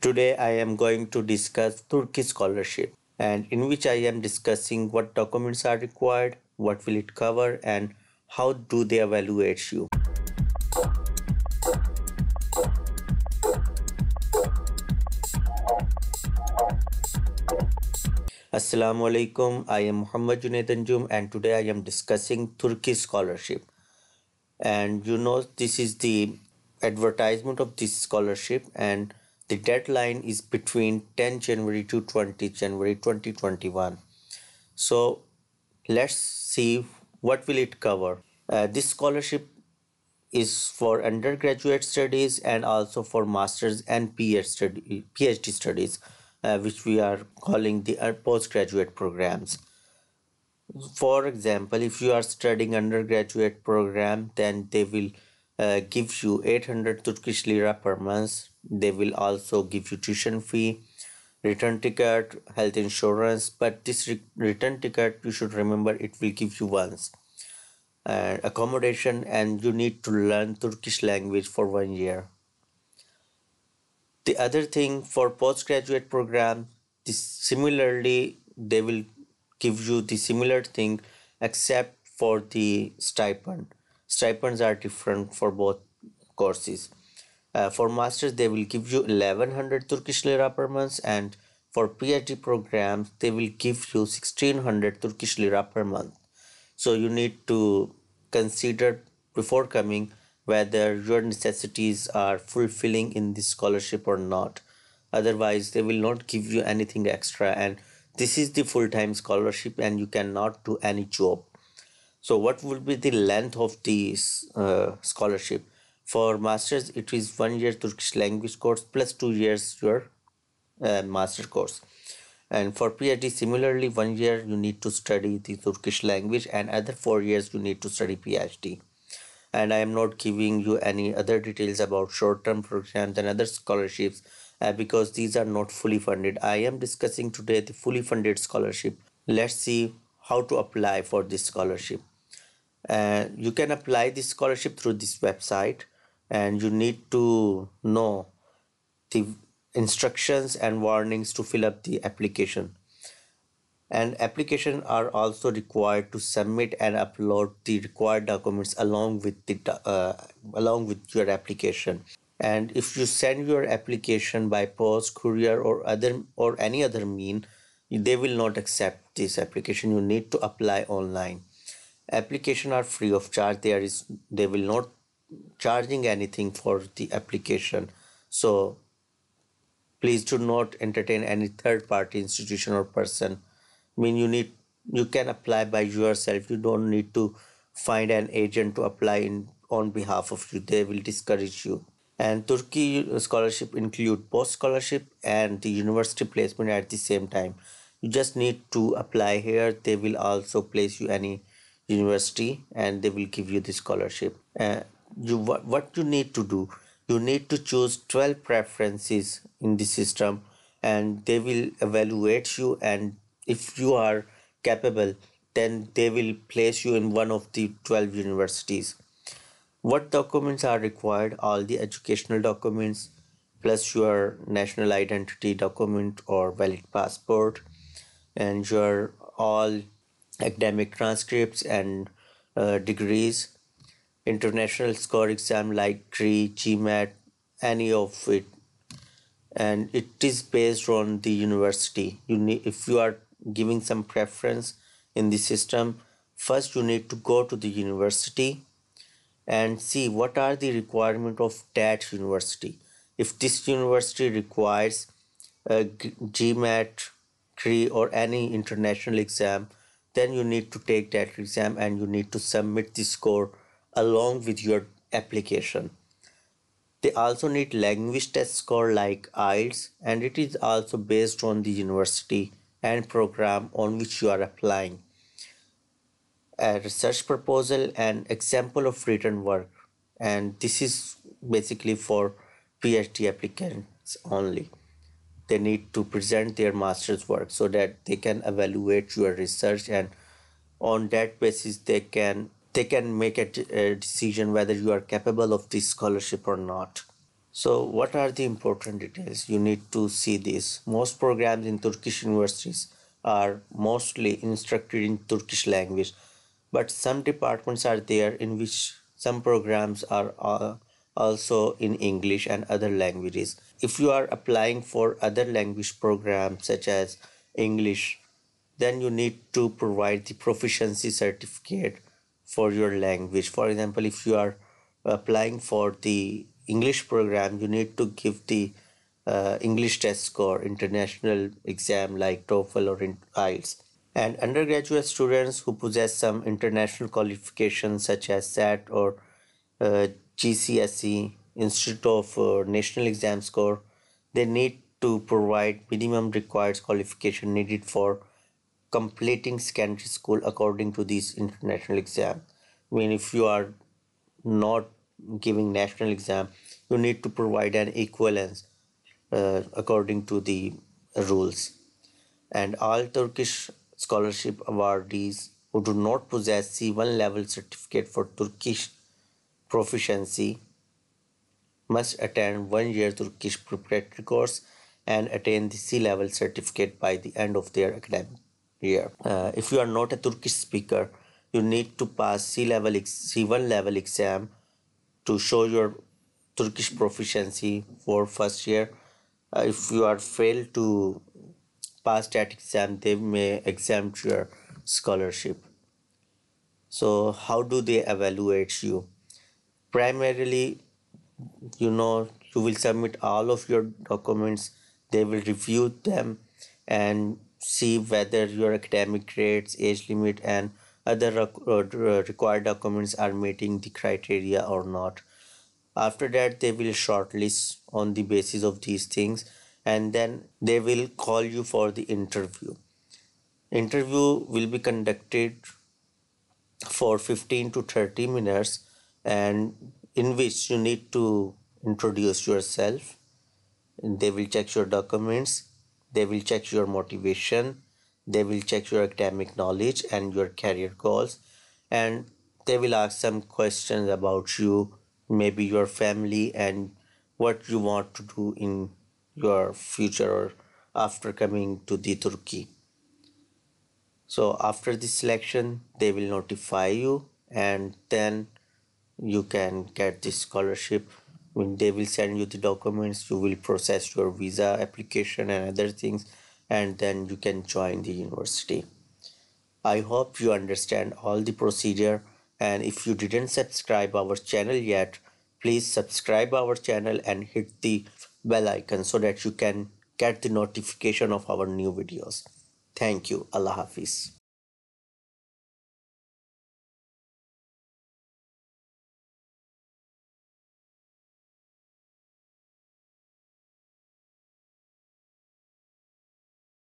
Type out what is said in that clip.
Today I am going to discuss Turkey scholarship and in which I am discussing what documents are required, what will it cover and how do they evaluate you. Assalamu alaikum. I am Muhammad Junaid Anjum and today I am discussing Turkey scholarship. And you know this is the advertisement of this scholarship and the deadline is between 10 January to 20 January 2021. So let's see what will it cover. Uh, this scholarship is for undergraduate studies and also for masters and PhD studies uh, which we are calling the uh, postgraduate programs for example if you are studying undergraduate program then they will uh, give you 800 turkish lira per month. They will also give you tuition fee return ticket health insurance but this re return ticket you should remember it will give you once uh, accommodation and you need to learn turkish language for one year. The other thing for postgraduate program this similarly they will give you the similar thing except for the stipend stipends are different for both courses. Uh, for masters they will give you 1100 turkish lira per month and for phd programs they will give you 1600 turkish lira per month. So you need to consider before coming whether your necessities are fulfilling in this scholarship or not. Otherwise they will not give you anything extra and this is the full-time scholarship and you cannot do any job so what will be the length of this uh, scholarship for masters it is one year turkish language course plus two years your uh, master course and for phd similarly one year you need to study the turkish language and other four years you need to study phd and I am not giving you any other details about short-term programs and other scholarships uh, because these are not fully funded. I am discussing today the fully funded scholarship. Let's see how to apply for this scholarship. Uh, you can apply this scholarship through this website and you need to know the instructions and warnings to fill up the application. And application are also required to submit and upload the required documents along with the uh, along with your application. And if you send your application by post courier or other or any other mean they will not accept this application. You need to apply online application are free of charge. There is they will not charging anything for the application. So please do not entertain any third party institution or person. I mean you need you can apply by yourself. You don't need to find an agent to apply in on behalf of you. They will discourage you. And turkey scholarship include post scholarship and the university placement at the same time. You just need to apply here. They will also place you any university and they will give you the scholarship. Uh, you what, what you need to do you need to choose 12 preferences in the system and they will evaluate you and if you are capable then they will place you in one of the 12 universities. What documents are required? All the educational documents plus your national identity document or valid passport and your all academic transcripts and uh, degrees. International score exam like GRE, GMAT, any of it. And it is based on the university. You need if you are giving some preference in the system first you need to go to the university and see what are the requirement of that university. If this university requires a gmat GRE or any international exam then you need to take that exam and you need to submit the score along with your application they also need language test score like IELTS and it is also based on the university and program on which you are applying. A research proposal and example of written work and this is basically for PhD applicants only. They need to present their master's work so that they can evaluate your research and on that basis they can they can make a, a decision whether you are capable of this scholarship or not. So, what are the important details? You need to see this. Most programs in Turkish universities are mostly instructed in Turkish language, but some departments are there in which some programs are uh, also in English and other languages. If you are applying for other language programs such as English, then you need to provide the proficiency certificate for your language. For example, if you are applying for the English program, you need to give the uh, English test score, international exam like TOEFL or IELTS. And undergraduate students who possess some international qualifications such as SAT or uh, GCSE, Institute of uh, National Exam Score, they need to provide minimum required qualification needed for completing secondary school according to this international exam. I mean, if you are not giving national exam you need to provide an equivalence uh, according to the rules and all turkish scholarship awardees who do not possess c1 level certificate for turkish proficiency must attend one year turkish preparatory course and attain the c level certificate by the end of their academic year uh, if you are not a turkish speaker you need to pass c level c1 level exam to show your Turkish proficiency for first year. Uh, if you are failed to pass that exam, they may exempt your scholarship. So how do they evaluate you? Primarily, you know, you will submit all of your documents. They will review them and see whether your academic grades, age limit, and other uh, required documents are meeting the criteria or not after that they will shortlist on the basis of these things and then they will call you for the interview interview will be conducted for 15 to 30 minutes and in which you need to introduce yourself. They will check your documents they will check your motivation they will check your academic knowledge and your career goals and they will ask some questions about you maybe your family and what you want to do in your future or after coming to the turkey. So after the selection they will notify you and then you can get this scholarship. When they will send you the documents you will process your visa application and other things and then you can join the university. I hope you understand all the procedure and if you didn't subscribe our channel yet please subscribe our channel and hit the bell icon so that you can get the notification of our new videos. Thank you. Allah hafiz